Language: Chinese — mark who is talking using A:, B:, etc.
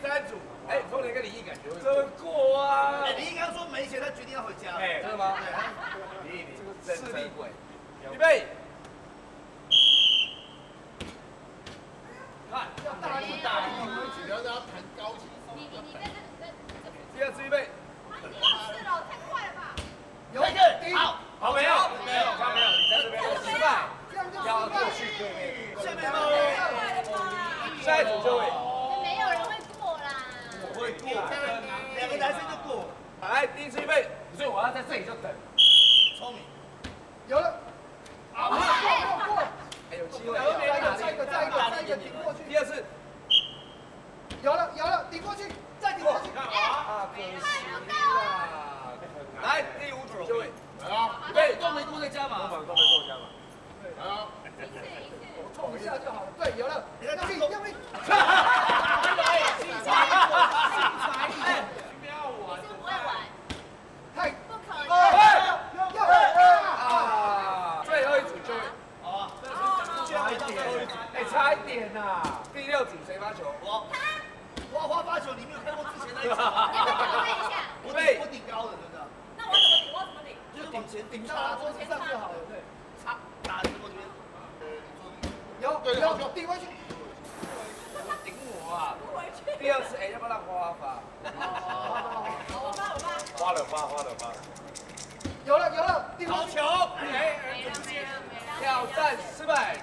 A: 三组，哎，丰年跟李毅感觉会
B: 真过啊！
C: 哎，你刚刚说没钱，他决定要回家。
B: 哎
A: 真的吗？
C: 对
A: 李毅，你势利鬼，预备，看，
D: 要大力大力，
E: 只要让他弹高级，
F: 你你你在这这这
A: 第二次预备，
F: 这第二次了，太快了吧？
D: 有
C: 开
D: 第一
C: 始，好，
A: 好没有？
C: 没有
A: 刚没有，你在这边失败，
D: 这样就
A: 要过
D: 失败。
A: 去对面，
C: 下面吗？
F: 太快了吧？
A: 下一组就位，
F: 没有人会过啦。
C: 我会过，两个男生就过，
A: 来，第一次预备，
B: 所以我要在这里就等。
C: 聪明。
D: 有了，啊，没有过，过，
A: 还，有机会，
D: 再一个，再一个，再一个，再一个，顶过去。
A: 第二次，
D: 有了，有了，顶过去，再顶过去。
A: 啊，可惜啦，来，第五组就位，
E: 来啊，
A: 对，
C: 都没过在家嘛。
A: 都没过家嘛，
E: 来啊，
F: 一次一。
D: 下就好了。对，有了，用力，用力。
F: 你是不会玩，
D: 太，
F: 不可能。
D: 哎，要要
A: 啊，最后一组就位，
C: 好啊，
A: 差一点，哎，差一点呐，第六组谁发球？
C: 我花花发球，你没有看过之前那一
F: 你
C: 场？
F: 们挑战一下。
C: 我顶我顶高的，真的，
F: 那我怎么顶？我怎么顶？
C: 就是顶前顶
D: 顶到
C: 他
D: 桌子上就好了。对，
C: 插打这过这边。
D: 有有顶回去。
A: 顶我啊！
F: 不回去。
A: 第二次，哎，要不要让花花发？
F: 好我发我发。
B: 花了发，花了发。
D: 有了有了。
A: 好球！哎，
F: 没了没了没了。
A: 挑战失败，